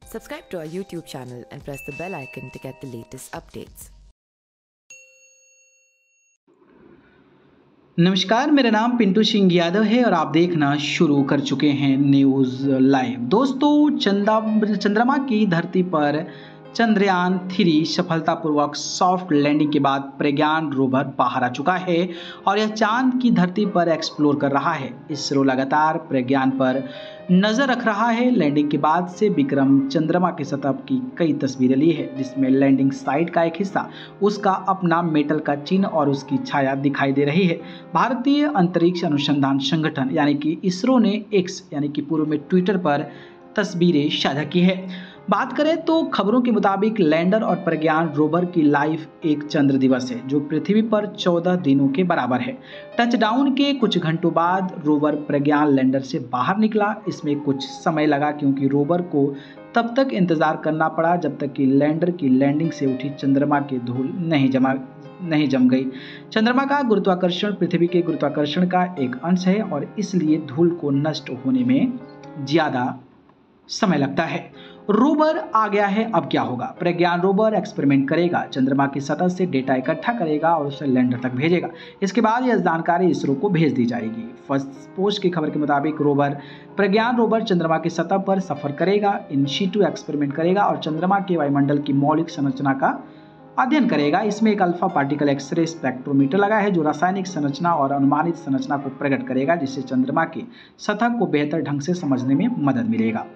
Subscribe to our YouTube channel and press the bell icon to get the latest updates. नमस्कार मेरा नाम पिंटू सिंह यादव है और आप देखना शुरू कर चुके हैं न्यूज़ लाइव दोस्तों चंदा चंद्रमा की धरती पर चंद्रयान थ्री सफलतापूर्वक सॉफ्ट लैंडिंग के बाद प्रज्ञान रोवर बाहर आ चुका है और यह चाँद की धरती पर एक्सप्लोर कर रहा है। इसरो लगातार प्रज्ञान पर नज़र रख रहा है। लैंडिंग के बाद से विक्रम चंद्रमा की सतह की कई तस्वीरें ली है, जिसमें लैंडिंग साइट का एक हिस्सा, उसका अपना मेटल का चिन्ह और उसकी छाया दिखाई दे रही है। भारतीय अंतरिक्ष अनुसंधान संगठन, यानी कि इसरो ने एक्स यानी कि पूर्व में ट्विटर पर तस्वीरें साझा की है। बात करें तो खबरों के मुताबिक लैंडर और प्रज्ञान रोवर की लाइफ एक चंद्र दिवस है, जो पृथ्वी पर 14 दिनों के बराबर है। टचडाउन के कुछ घंटों बाद रोवर प्रज्ञान लैंडर से बाहर निकला। इसमें कुछ समय लगा क्योंकि रोवर को तब तक इंतज़ार करना पड़ा जब तक कि लैंडर की लैंडिंग से उठी चंद्रमा की धूल नहीं जमा, नहीं जम गई। चंद्रमा का गुरुत्वाकर्षण पृथ्वी के गुरुत्वाकर्षण का एक अंश है और इसलिए धूल को नष्ट होने में ज़्यादा समय लगता है। रोवर आ गया है, अब क्या होगा? प्रज्ञान रोवर एक्सपेरिमेंट करेगा, चंद्रमा की सतह से डेटा इकट्ठा करेगा और उसे लैंडर तक भेजेगा। इसके बाद यह जानकारी इसरो को भेज दी जाएगी। फ़र्स्ट पोस्ट की खबर के मुताबिक रोवर प्रज्ञान रोवर चंद्रमा की सतह पर सफ़र करेगा इन शीटू एक्सपेरिमेंट करेगा और चंद्रमा के वायुमंडल की मौलिक संरचना का अध्ययन करेगा। इसमें एक अल्फ़ा पार्टिकल एक्सरे स्पेक्ट्रोमीटर लगा है, जो रासायनिक संरचना और अनुमानित संरचना को प्रकट करेगा, जिससे चंद्रमा की सतह को बेहतर ढंग से समझने में मदद मिलेगा।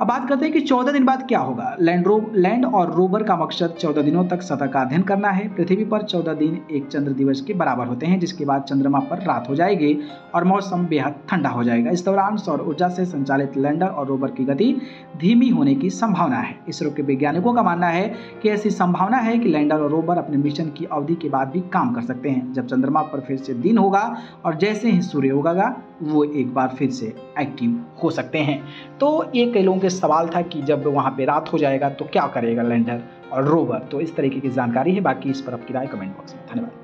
अब बात करते हैं कि चौदह दिन बाद क्या होगा। लैंड रो लैंड और रोवर का मकसद चौदह दिनों तक सतह का अध्ययन करना है। पृथ्वी पर चौदह दिन एक चंद्र दिवस के बराबर होते हैं, जिसके बाद चंद्रमा पर रात हो जाएगी और मौसम बेहद ठंडा हो जाएगा। इस दौरान सौर ऊर्जा से संचालित लैंडर और रोवर की गति धीमी होने की संभावना है। इसरो के वैज्ञानिकों का मानना है कि ऐसी संभावना है कि लैंडर और रोवर अपने मिशन की अवधि के बाद भी काम कर सकते हैं। जब चंद्रमा पर फिर से दिन होगा और जैसे ही सूर्य होगा वो एक बार फिर से एक्टिव हो सकते हैं। तो ये कई लोगों के सवाल था कि जब वहाँ पे रात हो जाएगा तो क्या करेगा लैंडर और रोवर तो इस तरीके की जानकारी है। बाकी इस पर आपकी राय कमेंट बॉक्स में। धन्यवाद।